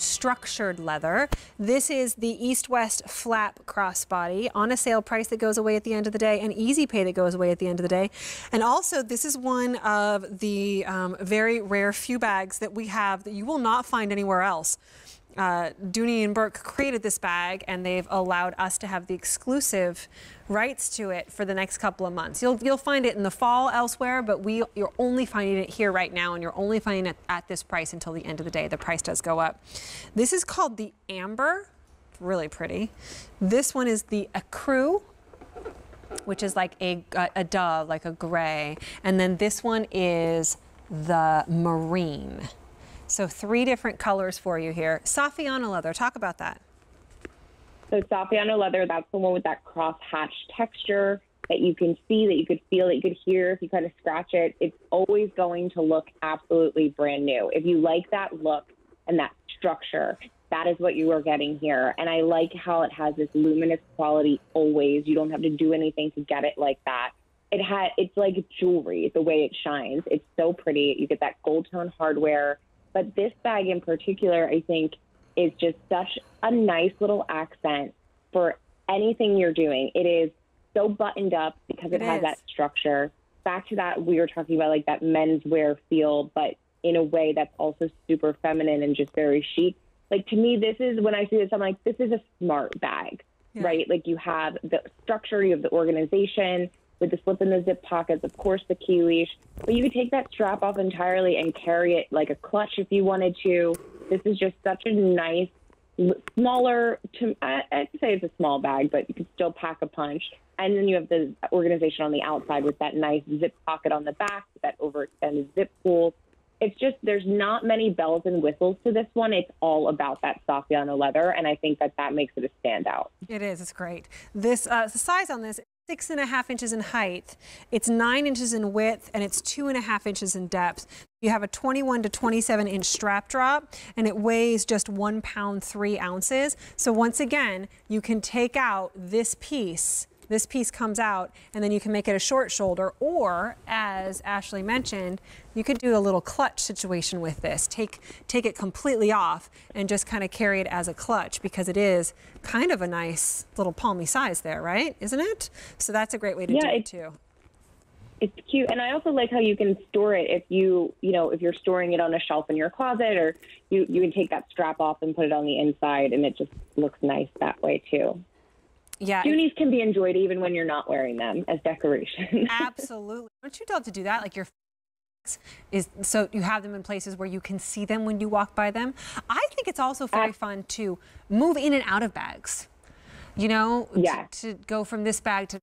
structured leather. This is the east-west flap crossbody on a sale price that goes away at the end of the day, and easy pay that goes away at the end of the day. And also, this is one of the um, very rare few bags that we have that you will not find anywhere else uh, Dooney and Bourke created this bag and they've allowed us to have the exclusive rights to it for the next couple of months. You'll, you'll find it in the fall elsewhere, but we, you're only finding it here right now and you're only finding it at this price until the end of the day. The price does go up. This is called the Amber. Really pretty. This one is the Ecru which is like a, a dove, like a gray. And then this one is the marine. So three different colors for you here. Saffiano leather, talk about that. So Saffiano leather, that's the one with that cross hatch texture that you can see, that you could feel, that you could hear if you kind of scratch it. It's always going to look absolutely brand new. If you like that look and that structure, that is what you are getting here. And I like how it has this luminous quality always. You don't have to do anything to get it like that. It had it's like jewelry, the way it shines. It's so pretty. You get that gold tone hardware but this bag in particular, I think, is just such a nice little accent for anything you're doing. It is so buttoned up because it, it has is. that structure. Back to that, we were talking about like that menswear feel, but in a way that's also super feminine and just very chic. Like to me, this is when I see this, I'm like, this is a smart bag, yeah. right? Like you have the structure, you have the organization, with the slip in the zip pockets, of course, the key leash. But you could take that strap off entirely and carry it like a clutch if you wanted to. This is just such a nice, smaller, to, I'd say it's a small bag, but you can still pack a punch. And then you have the organization on the outside with that nice zip pocket on the back, that overextended zip pull. It's just, there's not many bells and whistles to this one. It's all about that Saffiano leather. And I think that that makes it a standout. It is. It's great. This, uh, the size on this six and a half inches in height, it's nine inches in width, and it's two and a half inches in depth. You have a 21 to 27 inch strap drop, and it weighs just one pound, three ounces. So once again, you can take out this piece this piece comes out and then you can make it a short shoulder or as Ashley mentioned, you could do a little clutch situation with this. Take, take it completely off and just kind of carry it as a clutch because it is kind of a nice little palmy size there, right? Isn't it? So that's a great way to yeah, do it too it's cute and i also like how you can store it if you you know if you're storing it on a shelf in your closet or you you can take that strap off and put it on the inside and it just looks nice that way too yeah. Doonies can be enjoyed even when you're not wearing them as decoration. Absolutely. Don't you love to do that? Like your is so you have them in places where you can see them when you walk by them. I think it's also very fun to move in and out of bags. You know, yeah. to, to go from this bag to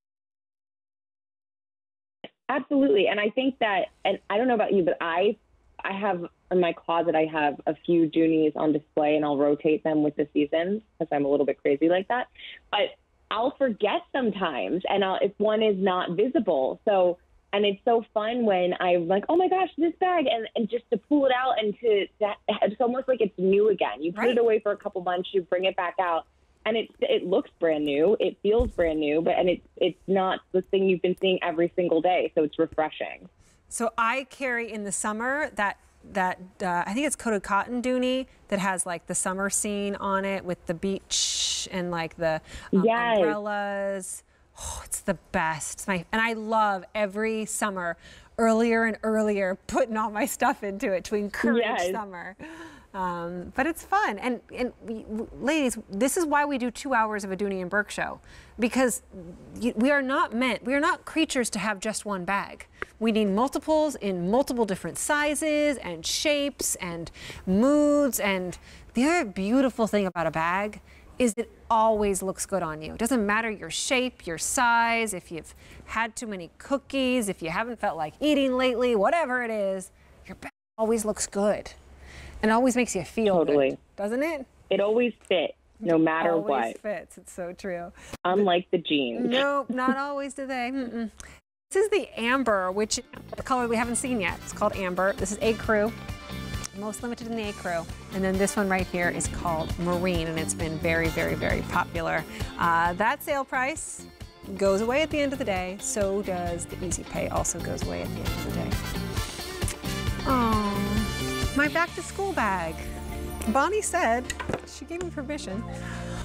Absolutely. And I think that and I don't know about you, but I I have in my closet I have a few Doonies on display and I'll rotate them with the seasons because I'm a little bit crazy like that. But forget sometimes, and I'll, if one is not visible. So, and it's so fun when I'm like, oh my gosh, this bag, and, and just to pull it out and to, that, it's almost like it's new again. You put right. it away for a couple months, you bring it back out, and it it looks brand new, it feels brand new, but and it's it's not the thing you've been seeing every single day, so it's refreshing. So I carry in the summer that that uh, I think it's coated cotton Dooney that has like the summer scene on it with the beach and like the um, yes. umbrellas. Oh, it's the best. It's my, and I love every summer earlier and earlier putting all my stuff into it to encourage yes. summer. Um, but it's fun. And, and ladies, this is why we do two hours of a Dooney and Bourke show. Because we are not meant, we are not creatures to have just one bag. We need multiples in multiple different sizes and shapes and moods. And the other beautiful thing about a bag is it always looks good on you. It doesn't matter your shape, your size, if you've had too many cookies, if you haven't felt like eating lately, whatever it is, your bag always looks good. And it always makes you feel totally. good, doesn't it? It always fits, no matter always what. Always fits. It's so true. Unlike the jeans. Nope, not always do they. Mm -mm. This is the amber, which the color we haven't seen yet. It's called amber. This is ecru, most limited in the ecru. And then this one right here is called marine, and it's been very, very, very popular. Uh, that sale price goes away at the end of the day. So does the easy pay. Also goes away at the end of the day. Oh my back to school bag. Bonnie said she gave me permission.